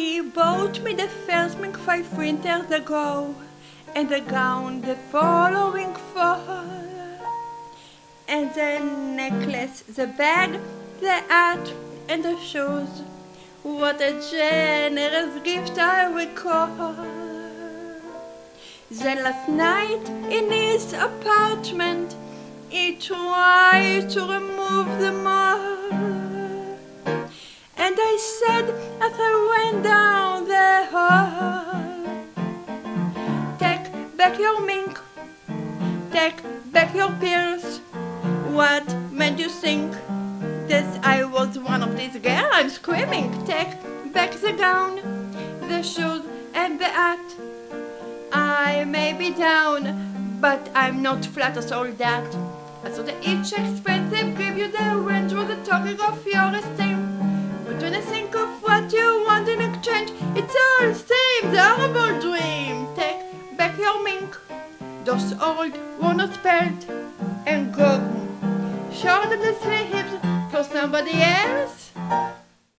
He bought me the first mink five winters ago, and the gown the following fall, and the necklace, the bag, the hat, and the shoes. What a generous gift I recall. Then last night in his apartment, he tried to remove them all. And I said as I went down the hall, Take back your mink, take back your pills. What made you think that I was one of these girls? I'm screaming, take back the gown, the shoes, and the hat. I may be down, but I'm not flat as all that. I saw the each expensive horrible dream. Take back your mink, those old, worn-out spelt, and go. Shorten the sleeves for somebody else.